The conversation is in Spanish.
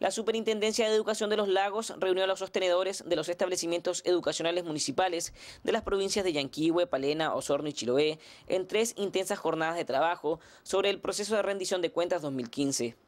La Superintendencia de Educación de los Lagos reunió a los sostenedores de los establecimientos educacionales municipales de las provincias de Yanquihue, Palena, Osorno y Chiloé en tres intensas jornadas de trabajo sobre el proceso de rendición de cuentas 2015.